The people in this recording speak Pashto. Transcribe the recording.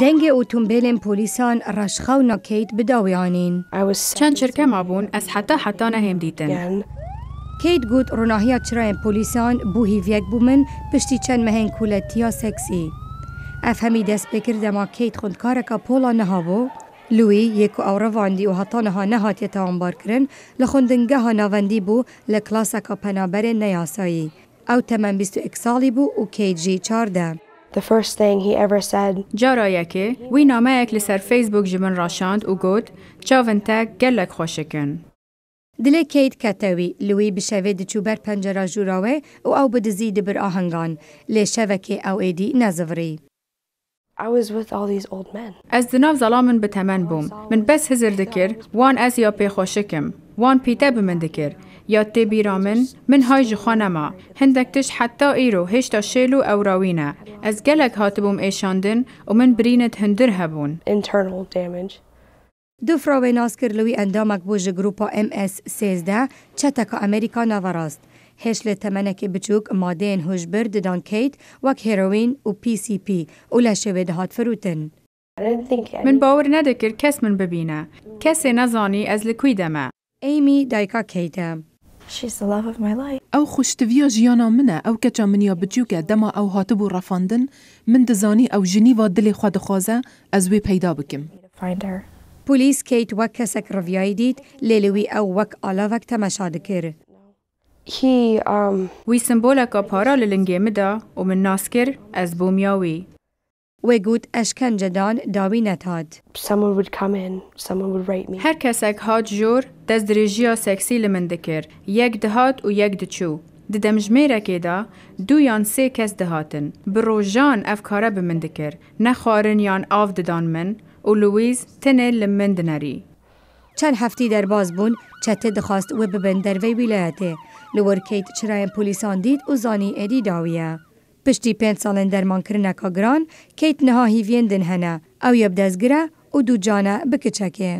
دەنگێ ئۆتۆمبیلێن پۆلیسان ڕەشخاو نەکەیت بداویانین چەند چرکە مابوون ئەس حتا حتا نەهێمدیتن. کیت گوت ڕۆناهیا چرایەن پۆلیسان بوو هیڤەک بوو من پشتی چەند مەهێن کولەتیا سەکسی. ئەف هەمی دەست پێکر دەما کیت خوندکارەکە پۆڵا نەهابوو، لوی یەک و ئەوڕەواندی و هەتانەها نەهاتێتە ئەمبارکردن لە خوندنگەها ناوەندی بوو لە کلاسەکە پەنابەرێن نەیاسایی. ئەو تەمەەن 21 ساڵی بوو و کیجی چاردە. جارا یکی وی نامه یک لسر فیسبوک جمن راشاند و گوت چاون تک گلک خوشکن. دلێ کەیت کەتەوی لوی بشەوێ دچوبەر پەنجەرە ژوورەوە و ئەو بدزی دبر ئاهنگان لێ شەوەکێ ئەو ئێدی نەزڤری. ئەس دناو زەڵام من بتەمەەن بووم من بەس هزر دکرد وان ئەس یا پێخۆشکم وان پیتە بمن دکرد یا تبی رامن من های جخانه ما هندک تش حتی ایرو هشتا شیلو او راوینه از گلک هاتبوم ایشاندن و من برینت هندر هبون internal damage دوفراوی ناسکر لوی اندامک بوج گروپا ام اس 13 چتک امریکا نوراست هش لی که بچوک ماده مادین هجبر ددان کیت وک هیروین و پی سی پی و لشوی هات فروتن. من باور ندکر کس من ببینه. کسی نزانی از لکوی دمه. ایمی دایکا کیتم. ئەو خوشتویە ژیانە منە ئەو کەچە منیا بچووکە دەما ئەو هاتبوو ڕەفاندن من دەزانی ئەو ژنی وا دلێ خوا دەخوازە ئەس وێ پەیدا بکەم. پلیس کەیت وەک کەسێک ڕڤایی دیت لێلەوی ئەو وەک ئالاوەک تەمەشا دکرد. Um, وی سمبۆلەکە پارا لە لنگێ مدا و من ناس کرد ئەس بۆمیاوی وێگوت ئەشکەنجەدان داوی نەداد. هەر کەسێک هات ژۆر دەست درێژیە سەکسی لە من دکرد، یەک دەهات و یەک دچوو. Di demjmêrekê du yan sê kes dihatin. Bi rojan ev kare bi min dikir, nexwarin yan av didan min û Louis tenê li min dinerî. Çend heftî derbaz bûn çetê dixwast wê bibin dervê wîlayetê. Li werkeyt çirayên polîsan dît û zanî êdî dawiye. پشتی پێ ساڵێن دەرمانکردە کاگران کەیت نەها هیڤێندن هەنا ئەو یەبدەستگرە و دووجانە بکچەکێ.